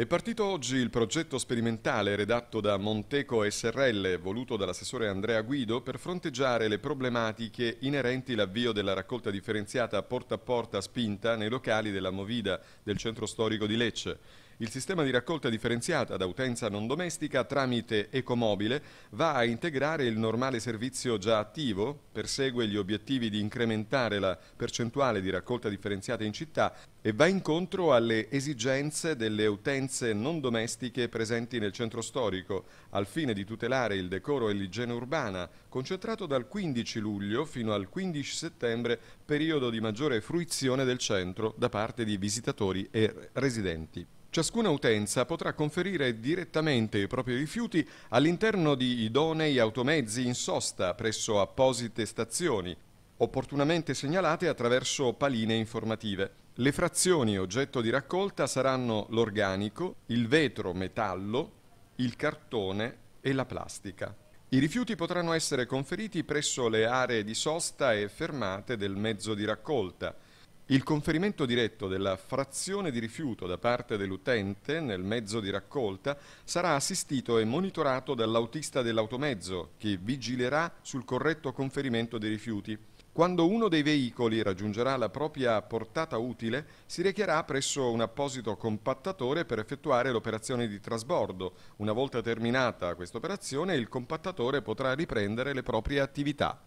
È partito oggi il progetto sperimentale redatto da Monteco SRL, voluto dall'assessore Andrea Guido, per fronteggiare le problematiche inerenti all'avvio della raccolta differenziata porta a porta spinta nei locali della Movida del centro storico di Lecce. Il sistema di raccolta differenziata da utenza non domestica tramite Ecomobile va a integrare il normale servizio già attivo, persegue gli obiettivi di incrementare la percentuale di raccolta differenziata in città e va incontro alle esigenze delle utenze non domestiche presenti nel centro storico, al fine di tutelare il decoro e l'igiene urbana, concentrato dal 15 luglio fino al 15 settembre, periodo di maggiore fruizione del centro da parte di visitatori e residenti. Ciascuna utenza potrà conferire direttamente i propri rifiuti all'interno di idonei automezzi in sosta presso apposite stazioni, opportunamente segnalate attraverso paline informative. Le frazioni oggetto di raccolta saranno l'organico, il vetro metallo, il cartone e la plastica. I rifiuti potranno essere conferiti presso le aree di sosta e fermate del mezzo di raccolta. Il conferimento diretto della frazione di rifiuto da parte dell'utente nel mezzo di raccolta sarà assistito e monitorato dall'autista dell'automezzo che vigilerà sul corretto conferimento dei rifiuti. Quando uno dei veicoli raggiungerà la propria portata utile, si recherà presso un apposito compattatore per effettuare l'operazione di trasbordo. Una volta terminata questa operazione, il compattatore potrà riprendere le proprie attività.